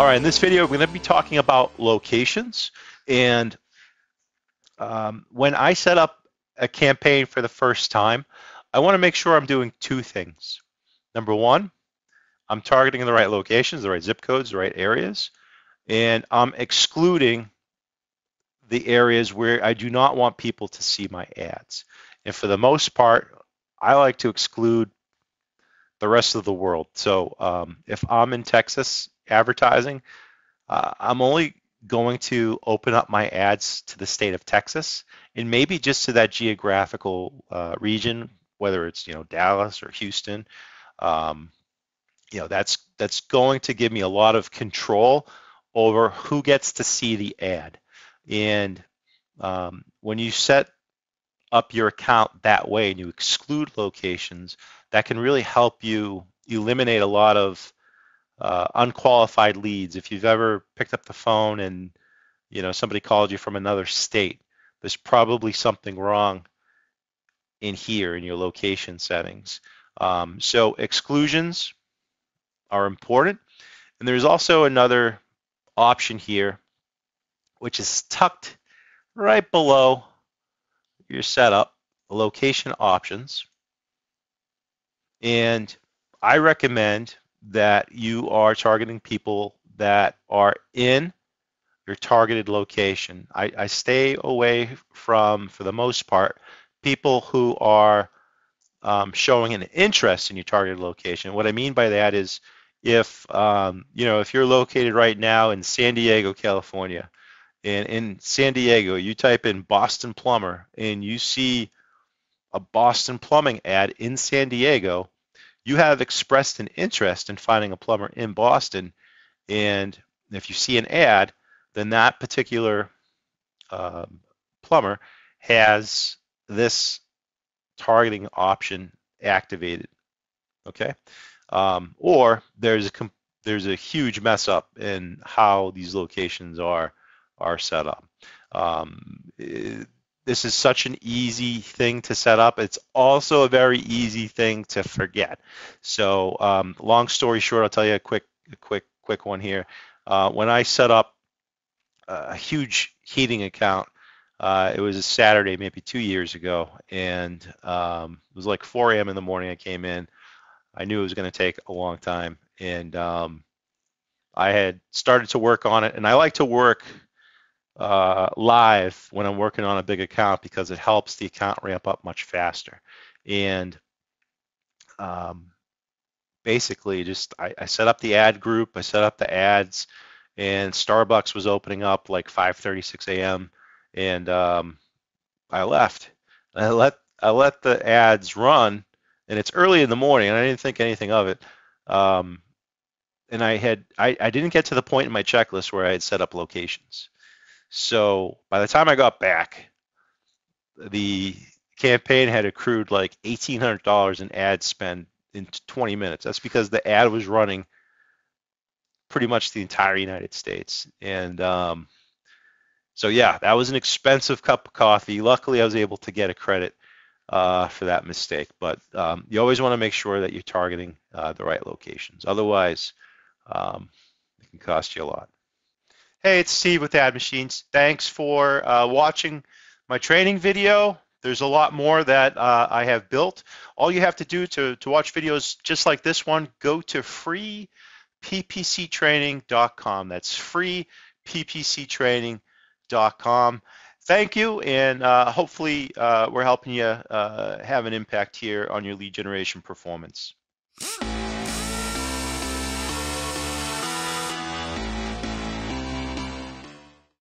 All right, in this video, we're going to be talking about locations. And um, when I set up a campaign for the first time, I want to make sure I'm doing two things. Number one, I'm targeting the right locations, the right zip codes, the right areas, and I'm excluding the areas where I do not want people to see my ads. And for the most part, I like to exclude the rest of the world. So um, if I'm in Texas advertising, uh, I'm only going to open up my ads to the state of Texas and maybe just to that geographical uh, region, whether it's you know Dallas or Houston. Um, you know that's that's going to give me a lot of control over who gets to see the ad. And um, when you set up your account that way and you exclude locations, that can really help you eliminate a lot of uh, unqualified leads. If you've ever picked up the phone and you know somebody called you from another state, there's probably something wrong in here in your location settings. Um, so exclusions are important. And there's also another option here, which is tucked right below your setup, location options. And I recommend that you are targeting people that are in your targeted location. I, I stay away from, for the most part, people who are um, showing an interest in your targeted location. What I mean by that is if um, you know if you're located right now in San Diego, California, and in San Diego you type in Boston plumber and you see a Boston plumbing ad in San Diego, you have expressed an interest in finding a plumber in Boston, and if you see an ad, then that particular um, plumber has this targeting option activated. Okay, um, or there's a there's a huge mess up in how these locations are are set up. Um, it, this is such an easy thing to set up. It's also a very easy thing to forget. So um, long story short, I'll tell you a quick, a quick, quick one here. Uh, when I set up a huge heating account, uh, it was a Saturday, maybe two years ago, and um, it was like 4 a.m. in the morning. I came in. I knew it was going to take a long time, and um, I had started to work on it. And I like to work uh, live when I'm working on a big account because it helps the account ramp up much faster. And um, basically, just I, I, set up the ad group, I set up the ads, and Starbucks was opening up like 5:36 a.m. and um, I left. I let I let the ads run, and it's early in the morning, and I didn't think anything of it. Um, and I had I, I didn't get to the point in my checklist where I had set up locations. So by the time I got back, the campaign had accrued like $1,800 in ad spend in 20 minutes. That's because the ad was running pretty much the entire United States. And um, so, yeah, that was an expensive cup of coffee. Luckily, I was able to get a credit uh, for that mistake. But um, you always want to make sure that you're targeting uh, the right locations. Otherwise, um, it can cost you a lot. Hey, it's Steve with Ad Machines. Thanks for uh, watching my training video. There's a lot more that uh, I have built. All you have to do to, to watch videos just like this one, go to freeppctraining.com. That's freeppctraining.com. Thank you, and uh, hopefully uh, we're helping you uh, have an impact here on your lead generation performance.